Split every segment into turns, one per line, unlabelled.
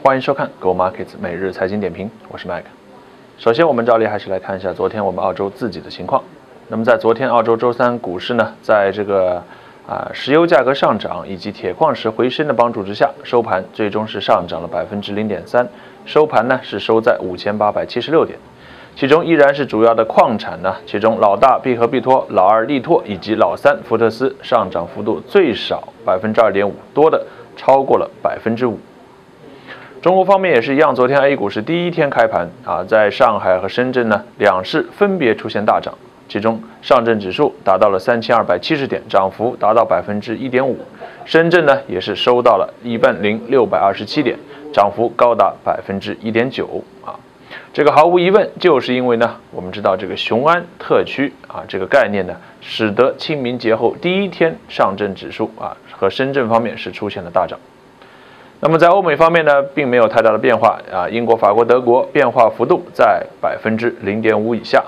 欢迎收看 Go Markets 每日财经点评，我是 Mike。首先，我们照例还是来看一下昨天我们澳洲自己的情况。那么，在昨天澳洲周三股市呢，在这个啊石油价格上涨以及铁矿石回升的帮助之下，收盘最终是上涨了百分之零点三，收盘呢是收在五千八百七十六点。其中依然是主要的矿产呢，其中老大必和必托、老二力拓以及老三福特斯上涨幅度最少百分之二点五，多的超过了百分之五。中国方面也是一样，昨天 A 股是第一天开盘啊，在上海和深圳呢两市分别出现大涨，其中上证指数达到了三千二百七十点，涨幅达到百分之一点五，深圳呢也是收到了一万零六百二十七点，涨幅高达百分之一点九啊。这个毫无疑问，就是因为呢，我们知道这个雄安特区啊，这个概念呢，使得清明节后第一天上证指数啊和深圳方面是出现了大涨。那么在欧美方面呢，并没有太大的变化啊，英国、法国、德国变化幅度在百分之零点五以下，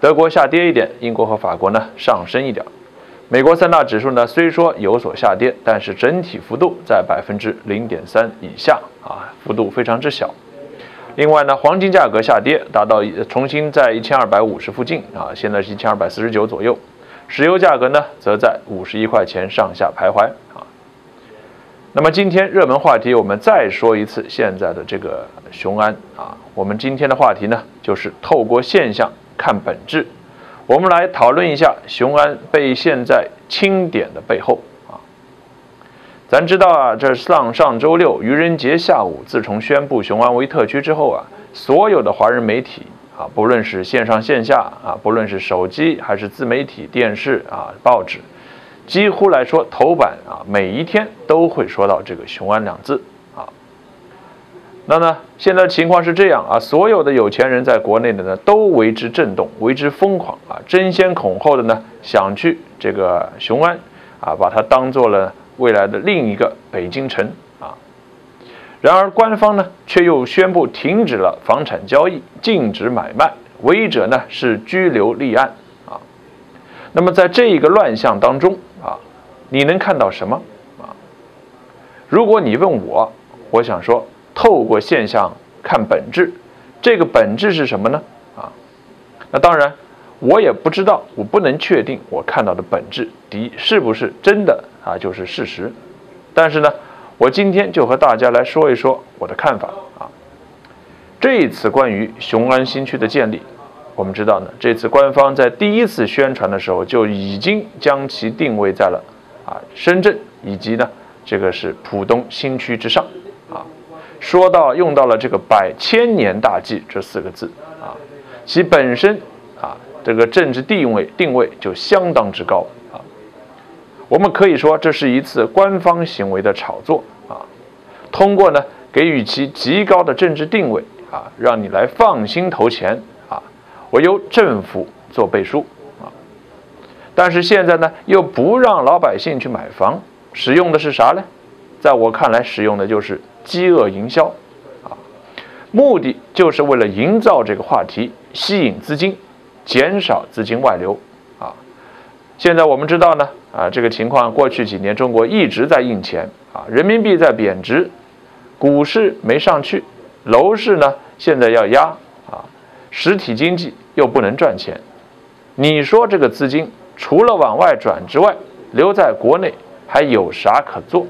德国下跌一点，英国和法国呢上升一点。美国三大指数呢虽说有所下跌，但是整体幅度在百分之零点三以下啊，幅度非常之小。另外呢，黄金价格下跌，达到重新在一千二百五十附近啊，现在是一千二百四十九左右。石油价格呢，则在五十一块钱上下徘徊。那么今天热门话题，我们再说一次现在的这个雄安啊。我们今天的话题呢，就是透过现象看本质，我们来讨论一下雄安被现在清点的背后啊。咱知道啊，这上上周六愚人节下午，自从宣布雄安为特区之后啊，所有的华人媒体啊，不论是线上线下啊，不论是手机还是自媒体、电视啊、报纸，几乎来说头版啊，每一天都会说到这个雄安两字啊。那呢，现在情况是这样啊，所有的有钱人在国内的呢，都为之震动，为之疯狂啊，争先恐后的呢，想去这个雄安啊，把它当做了。未来的另一个北京城啊，然而官方呢却又宣布停止了房产交易，禁止买卖，违者呢是拘留立案啊。那么在这一个乱象当中，你能看到什么啊？如果你问我，我想说，透过现象看本质，这个本质是什么呢？啊，那当然。我也不知道，我不能确定我看到的本质一是不是真的啊，就是事实。但是呢，我今天就和大家来说一说我的看法啊。这一次关于雄安新区的建立，我们知道呢，这次官方在第一次宣传的时候就已经将其定位在了啊深圳以及呢这个是浦东新区之上啊，说到用到了这个百千年大计这四个字啊，其本身啊。这个政治地位定位就相当之高啊，我们可以说这是一次官方行为的炒作啊，通过呢给予其极高的政治定位啊，让你来放心投钱啊，我由政府做背书，但是现在呢又不让老百姓去买房，使用的是啥呢？在我看来，使用的就是饥饿营销啊，目的就是为了营造这个话题，吸引资金。减少资金外流，啊，现在我们知道呢，啊，这个情况过去几年中国一直在印钱，啊，人民币在贬值，股市没上去，楼市呢现在要压，啊，实体经济又不能赚钱，你说这个资金除了往外转之外，留在国内还有啥可做？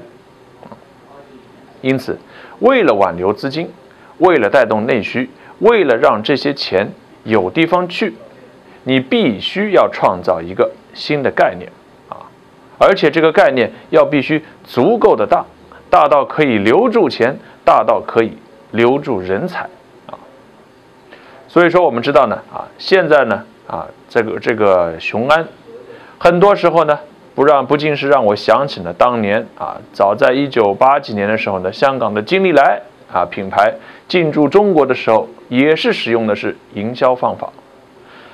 因此，为了挽留资金，为了带动内需，为了让这些钱有地方去。你必须要创造一个新的概念啊，而且这个概念要必须足够的大，大到可以留住钱，大到可以留住人才啊。所以说，我们知道呢啊，现在呢啊，这个这个雄安，很多时候呢，不让不仅是让我想起了当年啊，早在一九八几年的时候呢，香港的金利来啊品牌进驻中国的时候，也是使用的是营销方法。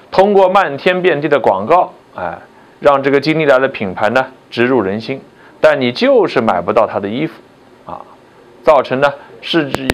通过漫天遍地的广告，哎，让这个金利来的品牌呢植入人心，但你就是买不到他的衣服，啊，造成呢市值